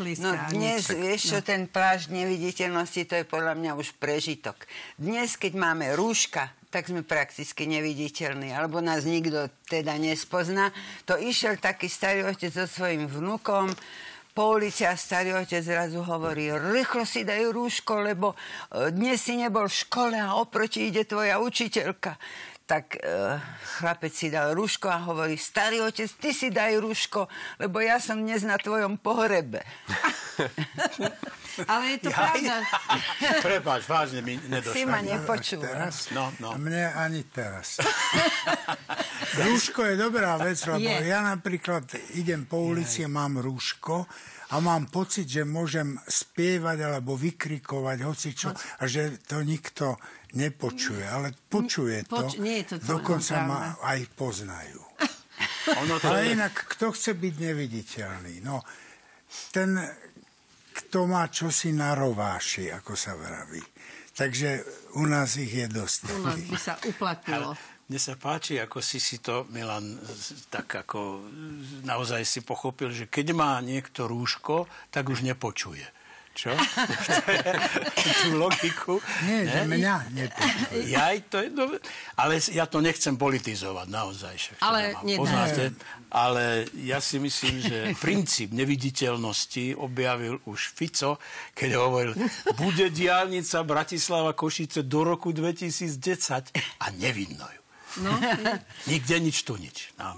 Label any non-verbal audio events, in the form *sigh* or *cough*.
No dnes, vieš čo, no. ten plášť neviditeľnosti, to je podľa mňa už prežitok. Dnes, keď máme rúška, tak sme prakticky neviditeľní, alebo nás nikto teda nespozná. To išiel taký starý otec so svojím vnukom, po ulici a starý otec zrazu hovorí, rýchlo si dajú rúško, lebo e, dnes si nebol v škole a oproti ide tvoja učiteľka tak e, chlapec si dal rúško a hovorí, starý otec, ty si daj rúško, lebo ja som dnes na tvojom pohrebe. *laughs* Ale je to ja, pravda. *laughs* Prepáč, vážne mi nedošlo. Si ma nepočúva. Teraz? No, no. Mne ani teraz. *laughs* rúško je dobrá vec, lebo je. ja napríklad idem po ulici a mám rúško a mám pocit, že môžem spievať alebo vykrikovať hocičo a že to nikto nepočuje. Ale počuje to. Poč- nie je to dokonca ma aj poznajú. ono to Ale inak, kto chce byť neviditeľný? No, ten, kto má čosi na rováši, ako sa vraví. Takže u nás ich je dosť. U nás by sa uplatnilo. Mne sa páči, ako si si to, Milan, tak ako naozaj si pochopil, že keď má niekto rúško, tak už nepočuje. Čo? *laughs* Tú logiku. Nie, ne? že mňa nepočuje. Ja, to je dobre. Ale ja to nechcem politizovať, naozaj. Však, ale, poznáte, ale ja si myslím, že princíp neviditeľnosti objavil už Fico, keď hovoril, bude diálnica Bratislava Košice do roku 2010 a nevidno ju. No. Nikde nič tu nič. No.